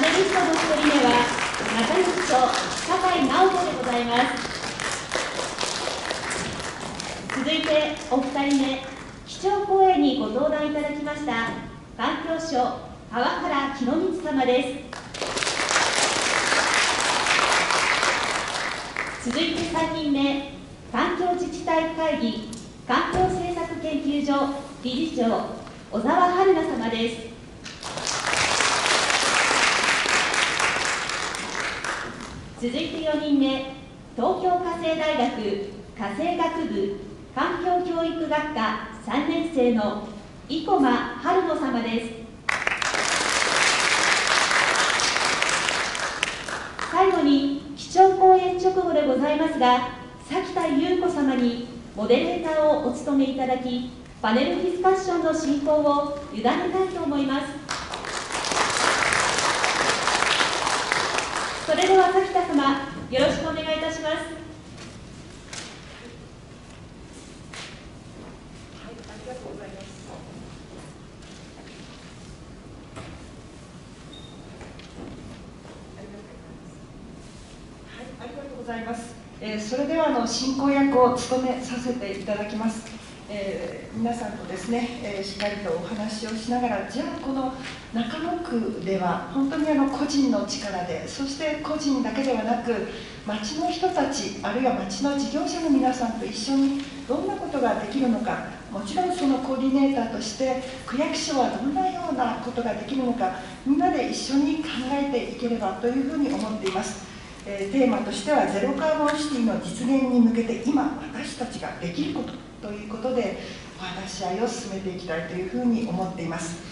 ネリストの1人目は中西町酒井直人でございます。続いてお二人目基調講演にご登壇いただきました環境省川原博光様です。続いて3人目環境自治体会議環境政策研究所理事長小沢春奈様です。続いて4人目東京家政大学家政学部環境教育学科3年生の生駒春野様です。最後に基調講演直後でございますが咲田優子様にモデレーターをお務めいただきパネルディスカッションの進行を委ねたいと思います。それでは咲田様よろしくお願いいたします。えー、それではあの進行役を務めさせていただきます、えー、皆さんとですね、えー、しっかりとお話をしながらじゃあこの中野区では本当にあの個人の力でそして個人だけではなく町の人たちあるいは町の事業者の皆さんと一緒にどんなことができるのかもちろんそのコーディネーターとして区役所はどんなようなことができるのかみんなで一緒に考えていければというふうに思っています。え、テーマとしてはゼロカーボンシティの実現に向けて今私たちができることということでお話し合いを進めていきたいというふうに思っています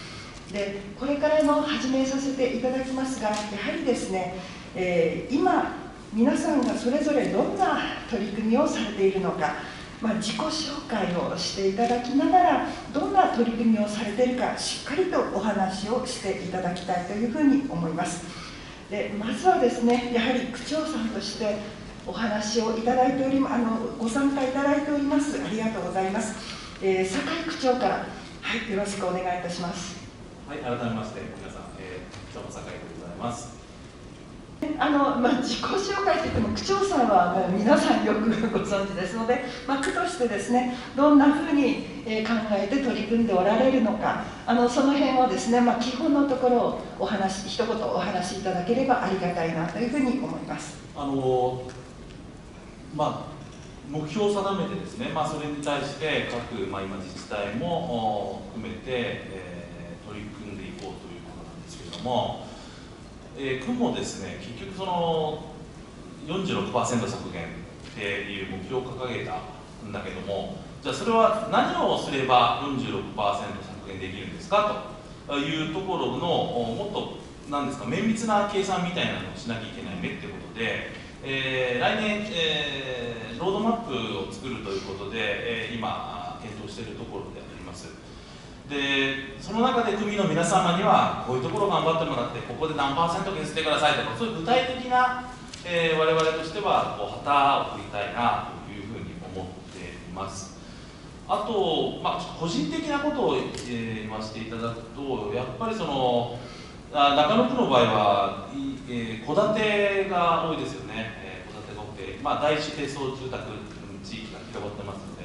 でこれからの始めさせていただきますがやはりですね、えー、今皆さんがそれぞれどんな取り組みをされているのかまあ、自己紹介をしていただきながらどんな取り組みをされているかしっかりとお話をしていただきたいというふうに思います。でまずはですねやはり区長さんとしてお話をいただいておりあのご参加いただいております。ありがとうございます、えー、酒井区長からはいよろしくお願いいたします。はい改めまして皆さん、えー、区長の酒井でございます。あのまあ、自己紹介といっても区長さんはもう皆さんよくご存知ですので、まあ、区としてですねどんなふうに、え考えて取り組んでおられるのかあのその辺をですね、まあ、基本のところをお話一言お話しいただければありがたいなというふうに思います。あのまあ目標を定めてですね、まあ、それに対して各、まあ、今自治体も含めて、えー、取り組んでいこうということなんですけれども、えー、区もですね結局その46%削減っていう目標を掲げたんだけどもじゃあそれは何をすれば46%削減できるんですかというところのもっと何ですか綿密な計算みたいなのをしなきゃいけないねってことで、えー、来年、えー、ロードマップを作るということで、えー、今検討しているところであります。でその中で組の皆様にはこういうところ頑張ってもらってここで何パーセント削ってくださいとかそういう具体的な、えー、我々としてはこう旗を振りたいなというふうに思っています。あと、まあ、個人的なことを、言わせていただくとやっぱりその中野区の場合は戸、えー、建てが多いですよね。戸、えー、建てが多くて、まあ、第一低層住宅地域が広がってます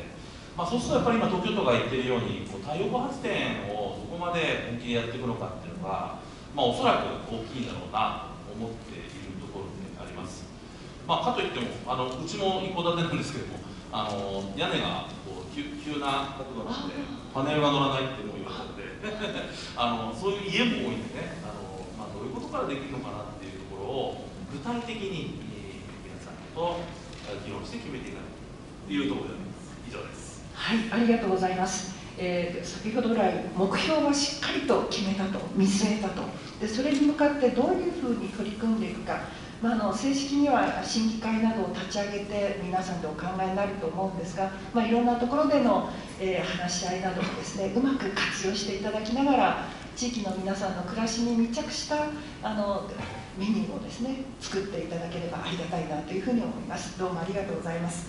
まあ、そうするとやっぱり今東京都が言ってるようにこう太陽光発電をどこまで本気でやっていくのかっていうのが、まあ、おそらく大きいだろうなと思っているところであります、まあ、かといってもあのうちも一戸建てなんですけどもあの屋根がこう急急な角度なのでパネルが乗らないっても言われてあのそういう家も多いんでねあの、まあ、どういうことからできるのかなっていうところを具体的に、えー、皆さんと議論して決めていかないというところであります。以上ですはいありがとうございます、えー、先ほど来目標はしっかりと決めたと見据えたとでそれに向かってどういうふうに取り組んでいくか、まあ、の正式には審議会などを立ち上げて皆さんでお考えになると思うんですが、まあ、いろんなところでの、えー、話し合いなどもですねうまく活用していただきながら地域の皆さんの暮らしに密着したあのメニューをですね作っていただければありがたいなというふうに思います。どうもありがとうございます、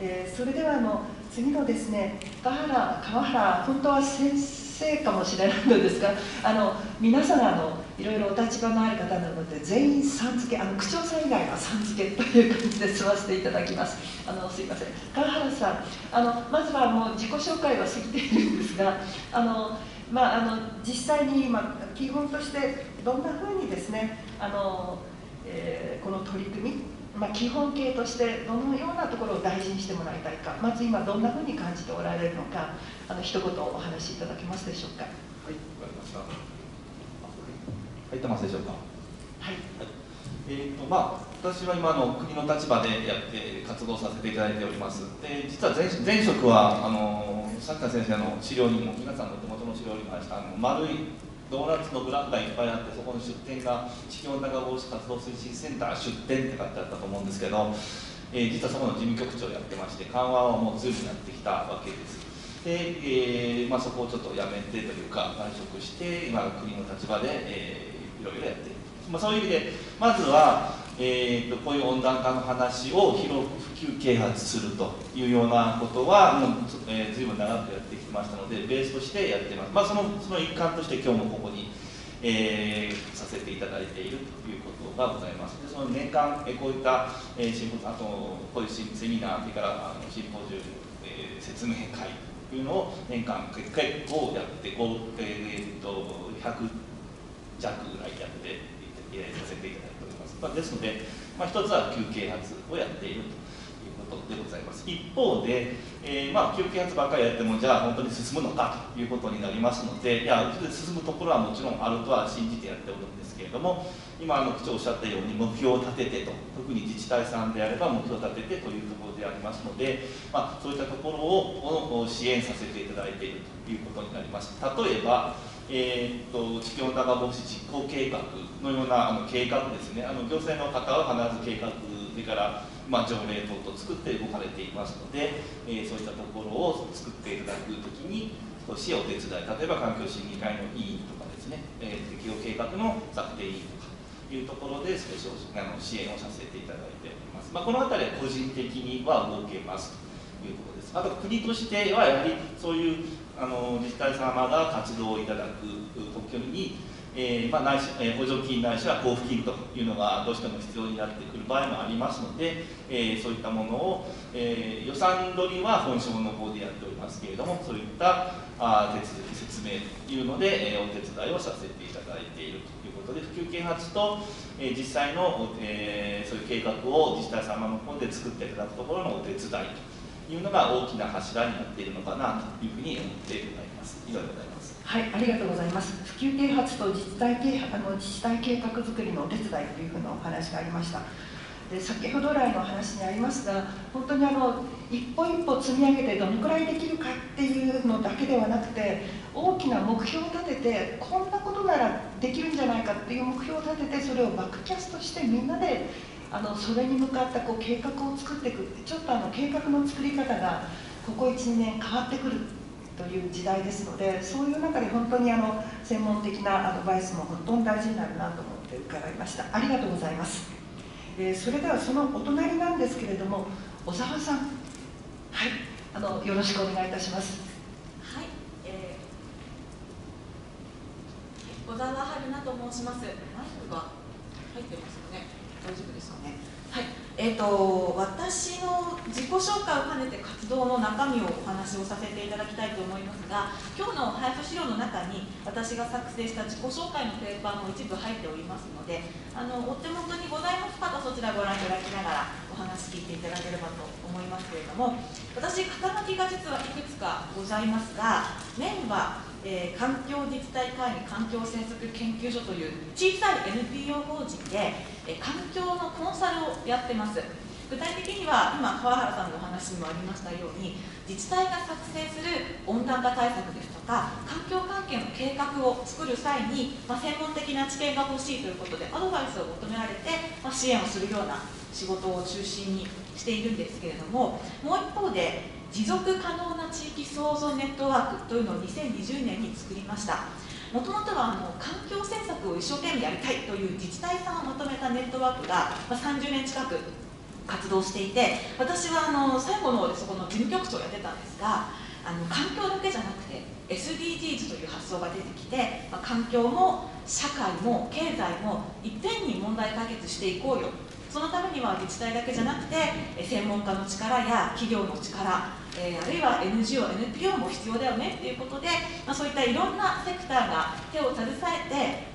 えー、それではあの次のですね川原川原本当は先生かもしれないのですがあの皆さんあのいろいろお立場のある方なので全員さん付けあの区長さん以外はさん付けという感じで済ませていただきます。あのすいません。川原さんあのまずはもう自己紹介は過ぎているんですがあのまあ、あの実際に今基本としてどんなふうにですねあの、えー、この取り組み、まあ、基本形としてどのようなところを大事にしてもらいたいかまず今どんなふうに感じておられるのかあの一言お話しいただけますでしょうか？はいわかりました。入ってますでしょうかはい、えーとまあ、私は今の国の立場でやって活動させていただいております。で実は前前職はあの佐田先生の資料にも皆さんの手元の資料にもありましたあの丸いドーナツのブランドがいっぱいあってそこの出店が地球温暖化防止活動推進センター出店って書いてあったと思うんですけど、えー、実はそこの事務局長やってまして緩和はもう強くなってきたわけです。で、えーまあ、そこをちょっとやめてというか退職して今国の立場で、えー、いろいろやっている、まあ、そういう意味でまずは、えーと、こういう温暖化の話を広く普及啓発するというようなことはもう、えー、随分長くやってきましたのでベースとしてやってます、まあ、そのその一環として今日もここに、えー、させていただいているということがございます。でその年間、えー、こういった、えー、シンポあとこういうセミナーそれからあのシンポジウム、えー、説明会というのを年間結構やってこう、えー、っと100弱ぐらいやっていってさせていただいてま、あ、ですので、まあ、一つは休憩発をやっているということでございます。一方で、えー、まあ休憩発ばっかりやってもじゃあ本当に進むのかということになりますのでいや進むところはもちろんあるとは信じてやっておるんですけれども今あの区長おっしゃったように目標を立ててと特に自治体さんであれば目標を立ててというところでありますので、まあ、そういったところを支援させていただいているということになります。例えばえーと、地球温暖化防止実行計画のようなあの計画ですね。あの行政の方は必ず計画それから、まあ、条例等々作って動かれていますので、えー、そういったところを作っていただくときに少しお手伝い。例えば環境審議会の委員とかですね、えー、適用計画の策定委員とかいうところで少しあの支援をさせていただいております、まあ、この辺りは個人的には動けます。あと国としてはやはりそういうあの自治体様が活動をいただく時に、えーまあ、ないしえー、補助金ないしは交付金というのがどうしても必要になってくる場合もありますので、えー、そういったものを、え、予算取りは本省の方でやっておりますけれどもそういったあ手続き説明というので、え、お手伝いをさせていただいているということで普及啓発と、え、実際の、え、そういう計画を自治体様の方で作っていただくところのお手伝いと。いうのが大きな柱になっているのかなというふうに思ってございます。以上でございます。はい、ありがとうございます。普及啓発と自治体計あの自治体計画づくりのお手伝いというふうなお話がありました。で先ほど来の話にありますが本当にあの一歩一歩積み上げてどのくらいできるかっていうのだけではなくて大きな目標を立ててこんなことならできるんじゃないかっていう目標を立ててそれをバックキャストしてみんなであのそれに向かったこう計画を作っていくちょっとあの計画の作り方がここ12年変わってくるという時代ですのでそういう中で本当にあの専門的なアドバイスも本当に大事になるなと思って伺いました。ありがとうございます、えー、それではそのお隣なんですけれども小沢さん。はい。あのよろしくお願いいたします。はい、えー、小沢春菜と申します。マイクが入ってますよね。大丈夫。えーと、私の自己紹介を兼ねて活動の中身をお話をさせていただきたいと思いますが今日の配布資料の中に私が作成した自己紹介のペーパーも一部入っておりますのであのお手元にございます方そちらご覧いただきながらお話聞いていただければと思いますけれども私肩書きが実はいくつかございますがメンバーえー、環境自治体会議環境政策研究所という小さい NPO 法人で、えー、環境のコンサルをやってます。具体的には今川原さんのお話にもありましたように自治体が作成する温暖化対策ですとか環境関係の計画を作る際に、まあ、専門的な知見が欲しいということでアドバイスを求められて、まあ、支援をするような仕事を中心にしているんですけれどももう一方で持続可能な地域創造ネットワークというのを2020年に作りました。もともとはあの環境政策を一生懸命やりたいという自治体さんをまとめたネットワークが、ま30年近く活動していて私はあの最後のそこの事務局長をやってたんですがあの環境だけじゃなくて SDGs という発想が出てきて、まあ、環境も社会も経済もいっぺんに問題解決していこうよ。そのためには自治体だけじゃなくて専門家の力や企業の力、えー、あるいは NGO、NPO も必要だよねっていうことで、まあ、そういったいろんなセクターが手を携え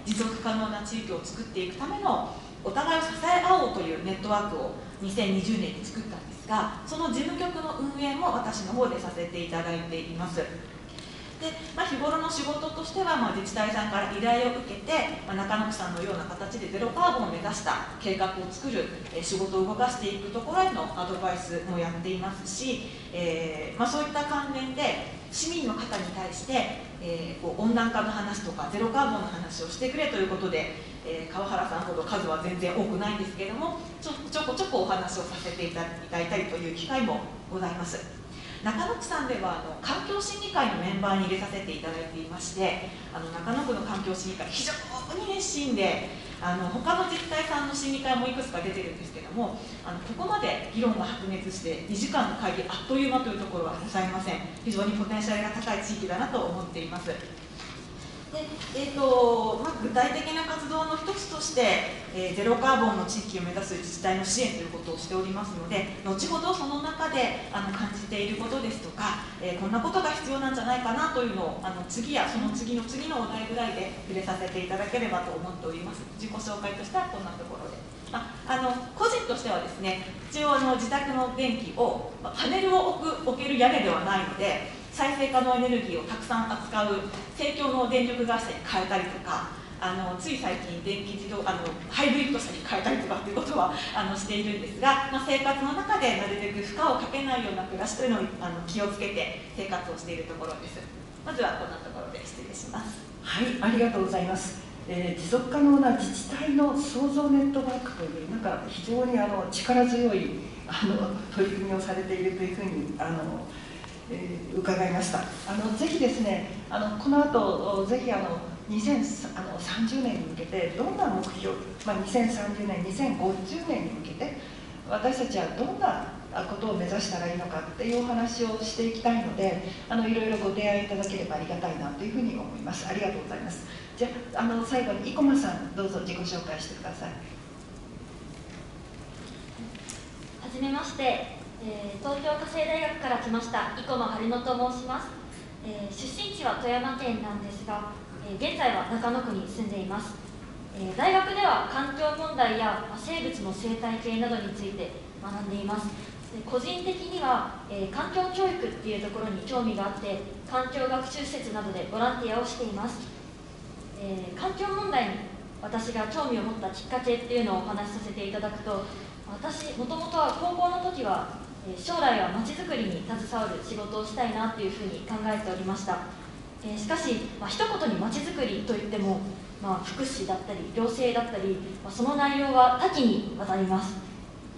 て持続可能な地域を作っていくためのお互いを支え合おうというネットワークを2020年に作ったんですがその事務局の運営も私の方でさせていただいています。で、まあ、日頃の仕事としては、まあ、自治体さんから依頼を受けて、まあ、中野区さんのような形でゼロカーボンを目指した計画を作る、え、仕事を動かしていくところへのアドバイスもやっていますし、えーま、そういった関連で市民の方に対して、えー、こう温暖化の話とかゼロカーボンの話をしてくれということで、えー、川原さんほど数は全然多くないんですけれどもちょこちょこお話をさせていただいたりという機会もございます。中野区さんではあの環境審議会のメンバーに入れさせていただいていましてあの中野区の環境審議会非常に熱心であの他の自治体さんの審議会もいくつか出てるんですけどもあのここまで議論が白熱して2時間の会議あっという間というところはございません。非常にポテンシャルが高い地域だなと思っています。でえーとまあ、具体的な活動の一つとして、えー、ゼロカーボンの地域を目指す自治体の支援ということをしておりますので後ほどその中であの感じていることですとか、えー、こんなことが必要なんじゃないかなというのをあの次やその次の次のお題ぐらいで触れさせていただければと思っております自己紹介としてはこんなところで。ああの個人としてはですね一応あの自宅の電気をパネルを置く置ける屋根ではないので再生可能エネルギーをたくさん扱う盛況の電力会社に変えたりとかあのつい最近電気自動あのハイブリッド車に変えたりとかっていうことはあのしているんですが、まあ、生活の中でなるべく負荷をかけないような暮らしというのをあの気をつけて生活をしているところです。まずはこんなところで失礼します。はいありがとうございます。えー、持続可能な自治体の創造ネットワークというなんか非常にあの力強いあの取り組みをされているというふうにあのえー、伺いました。あのぜひですねあのこの後ぜひあの2030年に向けてどんな目標、まあ、2030年2050年に向けて私たちはどんなことを目指したらいいのかっていうお話をしていきたいのであのいろいろご提案いただければありがたいなというふうに思います。ありがとうございます。じゃあの最後に生駒さんどうぞ自己紹介してください。はじめまして。えー、東京家政大学から来ました生駒春乃と申します、えー、出身地は富山県なんですが、えー、現在は中野区に住んでいます、え大学では環境問題や生物の生態系などについて学んでいます。個人的には、え環境教育っていうところに興味があって環境学習施設などでボランティアをしています、え環境問題に私が興味を持ったきっかけっていうのをお話しさせていただくと私もともとは高校の時は将来はまちづくりに携わる仕事をしたいなというふうに考えておりました、しかし、まあ、一言にまちづくりといっても、まあ、福祉だったり行政だったり、まあ、その内容は多岐にわたります、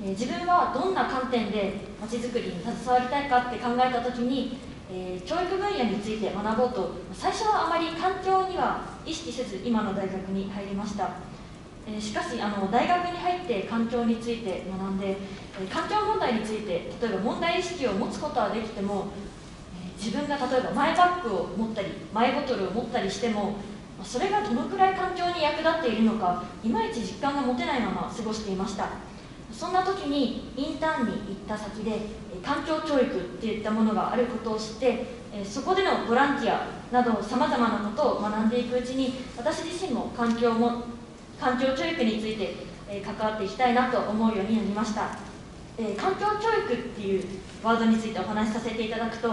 自分はどんな観点でまちづくりに携わりたいかって考えた時に、え、教育分野について学ぼうと最初はあまり環境には意識せず今の大学に入りました。えしかしあの大学に入って環境について学んで、環境問題について例えば問題意識を持つことはできても、自分が例えばマイバッグを持ったりマイボトルを持ったりしてもそれがどのくらい環境に役立っているのかいまいち実感が持てないまま過ごしていました。そんな時にインターンに行った先で環境教育っていったものがあることを知ってそこでのボランティアなどさまざまなことを学んでいくうちに私自身も環境も環境教育について、え関わっていきたいなと思うようになりました、え環境教育っていうワードについてお話しさせていただくと、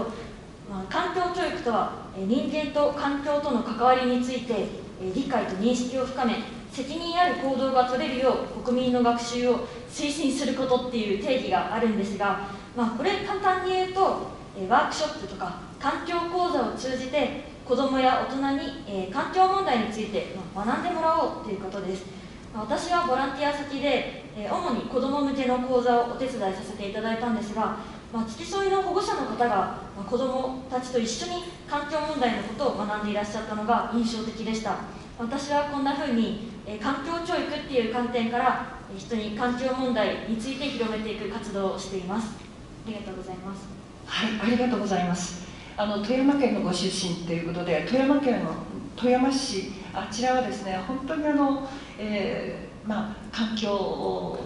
まあ、環境教育とは、え人間と環境との関わりについて、え理解と認識を深め責任ある行動が取れるよう国民の学習を推進することっていう定義があるんですが、まあ、これ簡単に言うと、えワークショップとか環境講座を通じて子どもや大人に、えー、環境問題について、まあ、学んでもらおうということです。ま私はボランティア先で、えー、主に子ども向けの講座をお手伝いさせていただいたんですが、まあ、付き添いの保護者の方が、まあ、子どもたちと一緒に環境問題のことを学んでいらっしゃったのが印象的でした。私はこんなふうに、えー、環境教育っていう観点から人に環境問題について広めていく活動をしています。ありがとうございます。はいありがとうございます。あの富山県のご出身ということで富山県の富山市あちらはですね本当にあの、えー、まあ、環境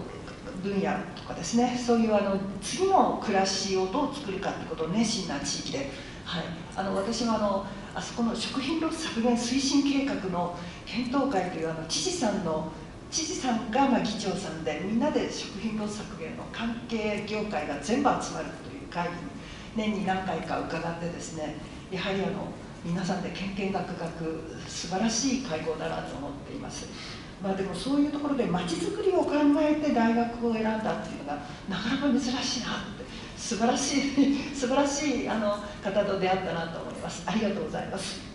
分野とかですねそういうあの次の暮らしをどう作るかということを熱心な地域で、はい、あの私はあのあそこの食品ロス削減推進計画の検討会というあの知事さんの知事さんがま議長さんでみんなで食品ロス削減の関係業界が全部集まるという会議に年に何回か伺ってですねやはりあの皆さんでけんけんがくがく素晴らしい会合だなと思っています。まあ、でもそういうところでまちづくりを考えて大学を選んだっていうのがなかなか珍しいなって素晴らしい 素晴らしいあの方と出会ったなと思いますありがとうございます